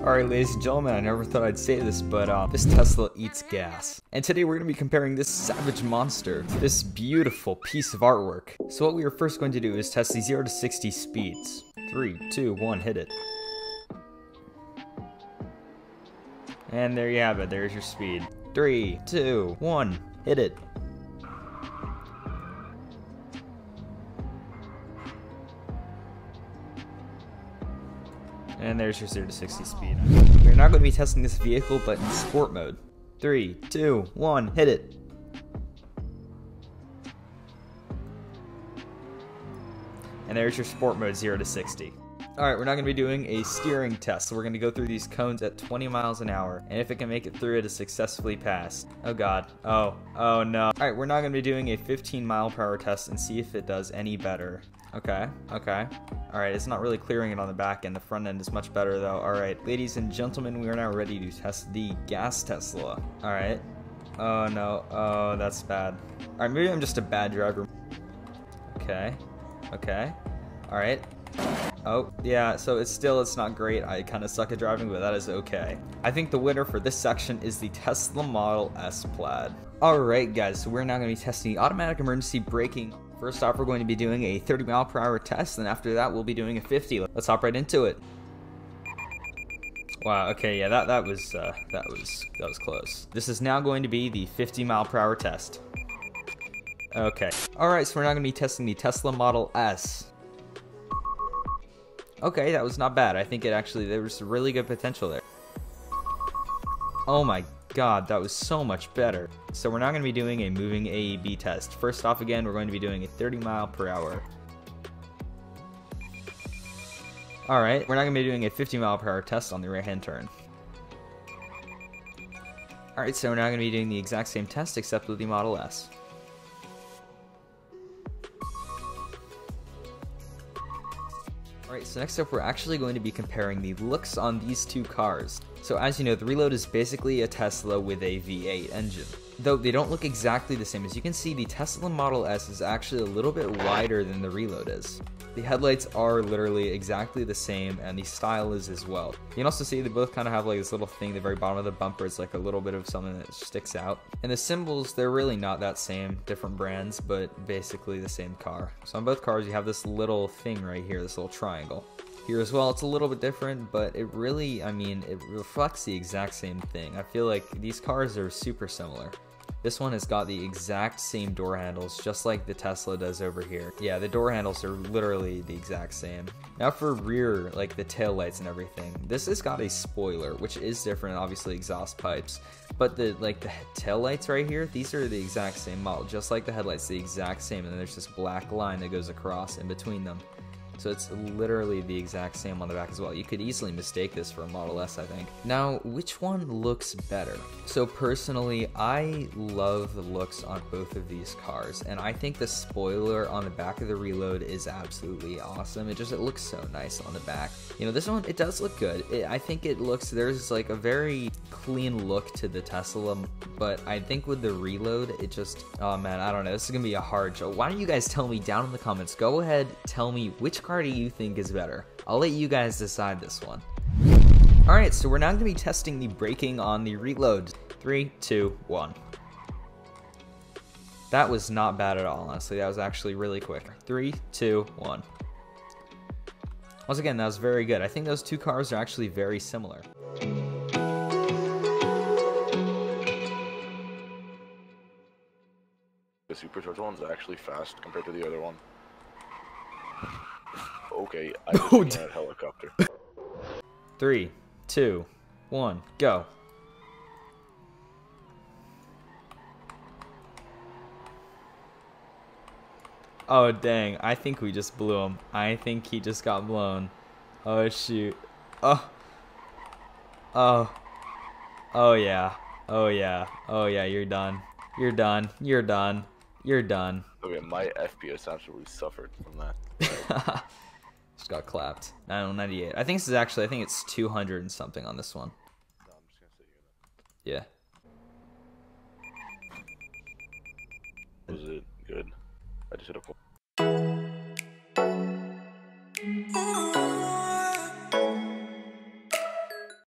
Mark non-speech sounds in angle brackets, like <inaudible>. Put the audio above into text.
Alright ladies and gentlemen, I never thought I'd say this, but uh, this Tesla eats gas. And today we're going to be comparing this savage monster to this beautiful piece of artwork. So what we are first going to do is test the 0 to 60 speeds. 3, 2, 1, hit it. And there you have it, there's your speed. 3, 2, 1, hit it. And there's your 0 to 60 speed. We're not going to be testing this vehicle, but in sport mode. 3, 2, 1, hit it. And there's your sport mode 0 to 60. Alright, we're not going to be doing a steering test, so we're going to go through these cones at 20 miles an hour, and if it can make it through it is successfully passed. Oh god. Oh. Oh no. Alright, we're not going to be doing a 15 mile per hour test and see if it does any better. Okay, okay. Alright, it's not really clearing it on the back end. The front end is much better though. Alright, ladies and gentlemen, we are now ready to test the gas Tesla. Alright. Oh no. Oh, that's bad. Alright, maybe I'm just a bad driver. Okay. Okay. Alright. Oh, yeah, so it's still, it's not great. I kind of suck at driving, but that is okay. I think the winner for this section is the Tesla Model S Plaid. Alright guys, so we're now to be testing the automatic emergency braking First off, we're going to be doing a 30 mile per hour test, and after that, we'll be doing a 50. Let's hop right into it. Wow. Okay. Yeah. That that was uh, that was that was close. This is now going to be the 50 mile per hour test. Okay. All right. So we're now going to be testing the Tesla Model S. Okay, that was not bad. I think it actually there was really good potential there. Oh my god, that was so much better. So we're not going to be doing a moving AEB test. First off again, we're going to be doing a 30 mile per hour. Alright, we're not going to be doing a 50 mile per hour test on the right hand turn. Alright, so we're now going to be doing the exact same test except with the Model S. Alright, so next up we're actually going to be comparing the looks on these two cars. So as you know, the Reload is basically a Tesla with a V8 engine. Though they don't look exactly the same, as you can see the Tesla Model S is actually a little bit wider than the Reload is. The headlights are literally exactly the same and the style is as well. You can also see they both kind of have like this little thing at the very bottom of the bumper. It's like a little bit of something that sticks out. And the symbols, they're really not that same, different brands, but basically the same car. So on both cars, you have this little thing right here, this little triangle. Here as well, it's a little bit different, but it really, I mean, it reflects the exact same thing. I feel like these cars are super similar. This one has got the exact same door handles, just like the Tesla does over here. Yeah, the door handles are literally the exact same. Now for rear, like the tail lights and everything, this has got a spoiler, which is different, obviously exhaust pipes. But the like the tail lights right here, these are the exact same model, just like the headlights, the exact same. And then there's this black line that goes across in between them. So it's literally the exact same on the back as well. You could easily mistake this for a Model S, I think. Now, which one looks better? So personally, I love the looks on both of these cars, and I think the spoiler on the back of the Reload is absolutely awesome. It just, it looks so nice on the back. You know, this one, it does look good. It, I think it looks, there's like a very clean look to the Tesla, but I think with the Reload, it just, oh man, I don't know. This is gonna be a hard show. Why don't you guys tell me down in the comments? Go ahead, tell me which car do you think is better? I'll let you guys decide this one. Alright, so we're now going to be testing the braking on the reload. Three, two, one. That was not bad at all, honestly. That was actually really quick. Three, two, one. Once again, that was very good. I think those two cars are actually very similar. The supercharged one's actually fast compared to the other one. Okay, I just Oh, a helicopter. Three, two, one, go. Oh dang, I think we just blew him. I think he just got blown. Oh shoot. Oh. Oh. Oh yeah. Oh yeah. Oh yeah, you're done. You're done. You're done. You're done. Okay, my FPS absolutely suffered from that. <laughs> just got clapped. 998. I think this is actually, I think it's 200 and something on this one. Yeah. Was it good? I just hit a.